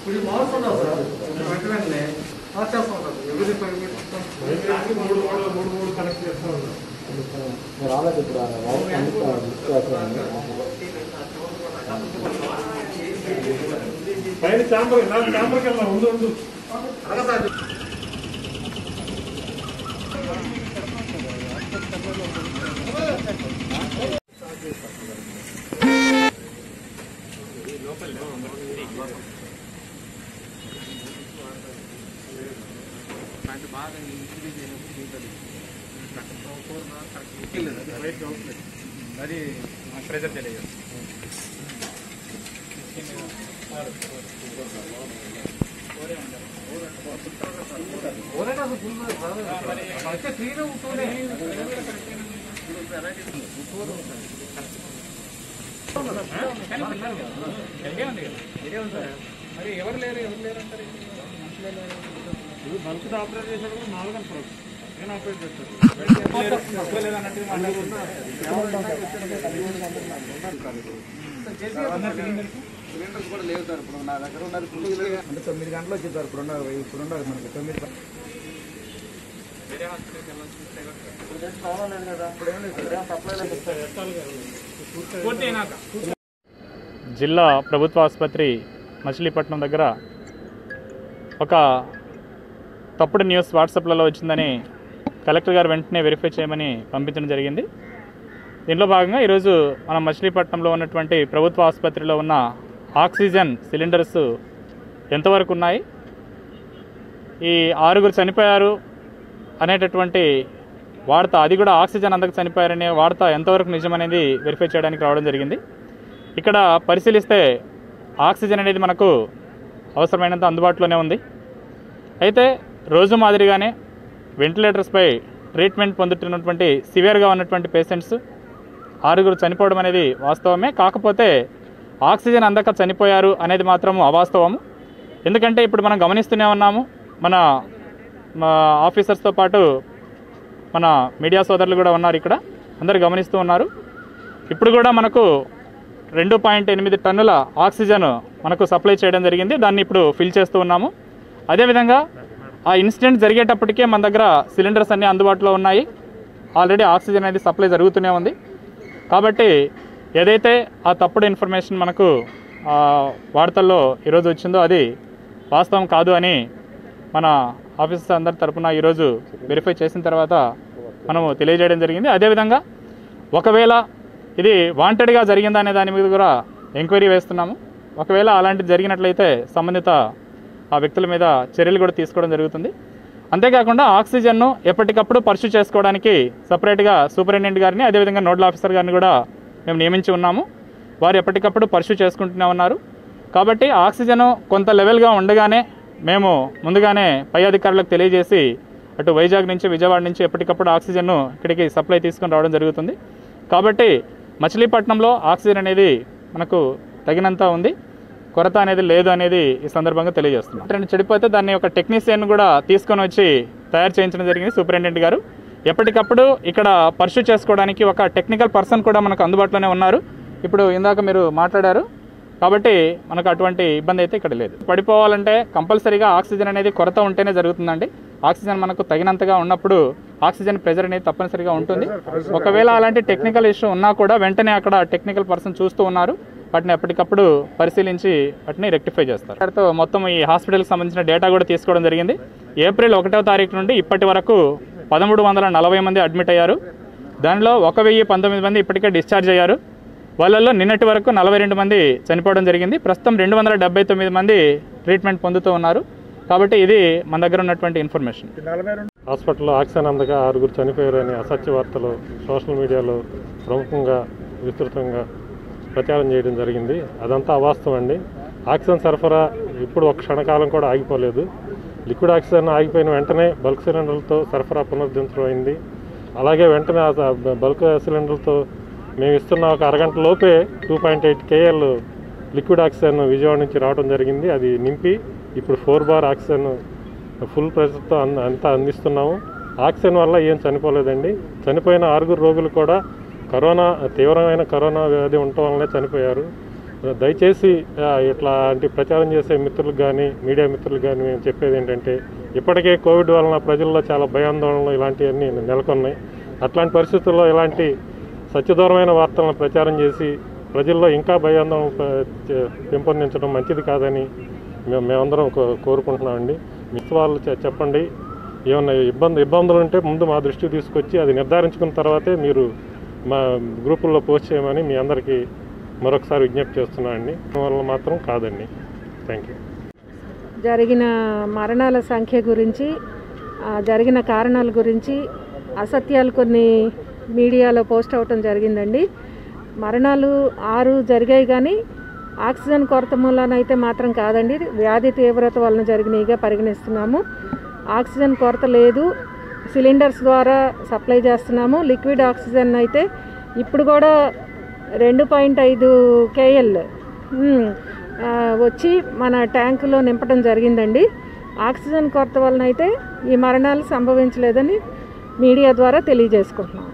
ఇప్పుడు మారుతున్నావు సార్ వెంట వెంటనే మార్చేస్తా ఉంటారు ఎవరి పని మూడు మూడు మూడు మూడు కనెక్ట్ చేస్తా రాలేదు ఇప్పుడు పైన చాంబర్ నా చాంబర్కి వెళ్దాం ఉండు ఉండు. అది ప్రెజర్ తెలియదు ఓరేనా అసలు ఫుల్ అయితే క్లీన్ తెలియదు ఇదే ఉంది కదా ఇదే ఉంది సార్ మరి ఎవరు లేరు ఎవరు లేరు అంటారు ఇది బల్క్ ఆపరేట్ చేసేటప్పుడు నాలుగు అనుకోరు నేను ఆపరేట్ చేస్తాను సిలిండర్స్ కూడా లేవు సార్ ఇప్పుడు నా దగ్గర ఉన్నారు. అంటే తొమ్మిది గంటలు వచ్చింది సార్ ఇప్పుడు ఉన్నారు ఇప్పుడు ఉన్నారు మనకి తొమ్మిది జిల్లా ప్రభుత్వ ఆసుపత్రి మచిలీపట్నం దగ్గర ఒక తప్పుడు న్యూస్ వాట్సాప్లలో వచ్చిందని కలెక్టర్ గారు వెంటనే వెరిఫై చేయమని పంపించడం జరిగింది. దీనిలో భాగంగా ఈరోజు మనం మచిలీపట్నంలో ఉన్నటువంటి ప్రభుత్వ ఆసుపత్రిలో ఉన్న ఆక్సిజన్ సిలిండర్స్ ఎంతవరకు ఉన్నాయి? ఈ ఆరుగురు చనిపోయారు అనేటటువంటి వార్త అది కూడా ఆక్సిజన్ అందకు చనిపోయారనే వార్త ఎంతవరకు నిజమనేది వెరిఫై చేయడానికి రావడం జరిగింది. ఇక్కడ పరిశీలిస్తే ఆక్సిజన్ అనేది మనకు అవసరమైనంత అందుబాటులోనే ఉంది. అయితే రోజు మాదిరిగానే వెంటిలేటర్స్పై ట్రీట్మెంట్ పొందుతున్నటువంటి సివియర్గా ఉన్నటువంటి పేషెంట్స్ ఆరుగురు చనిపోవడం అనేది వాస్తవమే. కాకపోతే ఆక్సిజన్ అందక చనిపోయారు అనేది మాత్రం అవాస్తవం ఎందుకంటే ఇప్పుడు మనం గమనిస్తూనే ఉన్నాము మన మా ఆఫీసర్స్తో పాటు మన మీడియా సోదరులు కూడా ఉన్నారు ఇక్కడ అందరు గమనిస్తూ ఉన్నారు. ఇప్పుడు కూడా మనకు రెండు పాయింట్ ఎనిమిది టన్నుల ఆక్సిజన్ మనకు సప్లై చేయడం జరిగింది దాన్ని ఇప్పుడు ఫిల్ చేస్తూ ఉన్నాము. అదేవిధంగా ఆ ఇన్సిడెంట్ జరిగేటప్పటికే మన దగ్గర సిలిండర్స్ అన్నీ అందుబాటులో ఉన్నాయి. ఆల్రెడీ ఆక్సిజన్ అనేది సప్లై జరుగుతూనే ఉంది. కాబట్టి ఏదైతే ఆ తప్పుడు ఇన్ఫర్మేషన్ మనకు వార్తల్లో ఈరోజు వచ్చిందో అది వాస్తవం కాదు అని మన ఆఫీసర్స్ అందరి తరఫున ఈరోజు వెరిఫై చేసిన తర్వాత మనము తెలియజేయడం జరిగింది. అదేవిధంగా ఒకవేళ ఇది వాంటెడ్గా జరిగిందా అనే దాని మీద కూడా ఎంక్వైరీ వేస్తున్నాము. ఒకవేళ అలాంటిది జరిగినట్లయితే సంబంధిత ఆ వ్యక్తుల మీద చర్యలు కూడా తీసుకోవడం జరుగుతుంది. అంతేకాకుండా ఆక్సిజన్ను ఎప్పటికప్పుడు పర్సూ చేసుకోవడానికి సపరేట్గా సూపరింటెండెంట్ గారిని అదేవిధంగా నోడల్ ఆఫీసర్ గారిని కూడా మేము నియమించి ఉన్నాము. వారు ఎప్పటికప్పుడు పర్సు చేసుకుంటూనే ఉన్నారు. కాబట్టి ఆక్సిజన్ కొంత లెవెల్గా ఉండగానే మేము ముందుగానే పై అధికారులకు తెలియజేసి అటు వైజాగ్ నుంచి విజయవాడ నుంచి ఎప్పటికప్పుడు ఆక్సిజన్ను ఇక్కడికి సప్లై తీసుకొని రావడం జరుగుతుంది. కాబట్టి మచిలీపట్నంలో ఆక్సిజన్ అనేది మనకు తగినంత ఉంది. కొరత అనేది లేదు అనేది ఈ సందర్భంగా తెలియజేస్తున్నాం. చెడిపోతే దాన్ని ఒక టెక్నీషియన్ కూడా తీసుకొని వచ్చి తయారు చేయించడం జరిగింది సూపరింటెండెంట్ గారు. ఎప్పటికప్పుడు ఇక్కడ పర్సూ చేసుకోవడానికి ఒక టెక్నికల్ పర్సన్ కూడా మనకు అందుబాటులోనే ఉన్నారు. ఇప్పుడు ఇందాక మీరు మాట్లాడారు కాబట్టి మనకు అటువంటి ఇబ్బంది అయితే ఇక్కడ లేదు. పడిపోవాలంటే కంపల్సరీగా ఆక్సిజన్ అనేది కొరత ఉంటేనే జరుగుతుందండి. ఆక్సిజన్ మనకు తగినంతగా ఉన్నప్పుడు ఆక్సిజన్ ప్రెజర్ అనేది తప్పనిసరిగా ఉంటుంది. ఒకవేళ అలాంటి టెక్నికల్ ఇష్యూ ఉన్నా కూడా వెంటనే అక్కడ టెక్నికల్ పర్సన్ చూస్తూ ఉన్నారు. వాటిని ఎప్పటికప్పుడు పరిశీలించి వాటిని రెక్టిఫై చేస్తారు. వాటితో మొత్తం ఈ హాస్పిటల్కి సంబంధించిన డేటా కూడా తీసుకోవడం జరిగింది. ఏప్రిల్ ఒకటో తారీఖు నుండి ఇప్పటి వరకు పదమూడు వందల నలభై మంది అడ్మిట్ అయ్యారు. దానిలో ఒక వెయ్యి పంతొమ్మిది మంది ఇప్పటికే డిశ్చార్జ్ అయ్యారు. వాళ్ళల్లో నిన్నటి వరకు నలభై రెండు మంది చనిపోవడం జరిగింది. ప్రస్తుతం రెండు వందల డెబ్బై తొమ్మిది మంది ట్రీట్మెంట్ పొందుతూ ఉన్నారు. కాబట్టి ఇది మన దగ్గర ఉన్నటువంటి ఇన్ఫర్మేషన్ హాస్పిటల్లో ఆక్సిజన్ అందక ఆరుగురు చనిపోయారని అసత్య వార్తలు సోషల్ మీడియాలో ప్రముఖంగా విస్తృతంగా ప్రచారం చేయడం జరిగింది. అదంతా అవాస్తవం అండి. ఆక్సిజన్ సరఫరా ఇప్పుడు ఒక క్షణకాలం కూడా ఆగిపోలేదు. లిక్విడ్ ఆక్సిజన్ ఆగిపోయిన వెంటనే బల్క్ సిలిండర్లతో సరఫరా పునరుద్ధరించడం అయింది. అలాగే వెంటనే ఆ బల్క్ సిలిండర్లతో మేము ఇస్తున్న ఒక అరగంట లోపే two point eight KL liquid oxygen Vijayawada నుంచి రావడం జరిగింది. అది నింపి ఇప్పుడు ఫోర్ బార్ ఆక్సిజన్ ఫుల్ ప్రెషర్తో అంద అంతా అందిస్తున్నాము. ఆక్సిజన్ వల్ల ఏం చనిపోలేదండి. చనిపోయిన ఆరుగురు రోగులు కూడా కరోనా తీవ్రమైన కరోనా వ్యాధి ఉండటం వల్లనే చనిపోయారు. దయచేసి ఇట్లా ఇట్లాంటి ప్రచారం చేసే మిత్రులకు కానీ మీడియా మిత్రులకు కానీ మేము చెప్పేది ఏంటంటే ఇప్పటికే కోవిడ్ వలన ప్రజల్లో చాలా భయాందోళనలు ఇలాంటివన్నీ నెలకొన్నాయి. అట్లాంటి పరిస్థితుల్లో ఇలాంటి సత్యదూరమైన వార్తలను ప్రచారం చేసి ప్రజల్లో ఇంకా భయాందోళన పెంపొందించడం మంచిది కాదని మేము మేమందరం కో- కోరుకుంటున్నామండి. మిగతా వాళ్ళు చెప్పండి. ఏమన్నా ఇబ్బంది ఇబ్బందులు ఉంటే ముందు మా దృష్టికి తీసుకొచ్చి అది నిర్ధారించుకున్న తర్వాతే మీరు మా గ్రూపుల్లో పోస్ట్ చేయమని మీ అందరికీ మరొకసారి విజ్ఞప్తి చేస్తున్నానండి వల్ల మాత్రం కాదండి. థ్యాంక్ యూ జరిగిన మరణాల సంఖ్య గురించి జరిగిన కారణాల గురించి అసత్యాలు కొన్ని మీడియాలో పోస్ట్ అవటం జరిగిందండి. మరణాలు ఆరు జరిగాయి కానీ ఆక్సిజన్ కొరత మూలనైతే మాత్రం కాదండి. వ్యాధి తీవ్రత వలన జరిగినాయిగా పరిగణిస్తున్నాము. ఆక్సిజన్ కొరత లేదు. సిలిండర్స్ ద్వారా సప్లై చేస్తున్నాము. లిక్విడ్ ఆక్సిజన్ అయితే ఇప్పుడు కూడా రెండు పాయింట్ ఐదు కేఎల్. వచ్చి మన ట్యాంకులో నింపడం జరిగిందండి. ఆక్సిజన్ కొరత వలన అయితే ఈ మరణాలు సంభవించలేదని మీడియా ద్వారా తెలియజేసుకుంటున్నాం.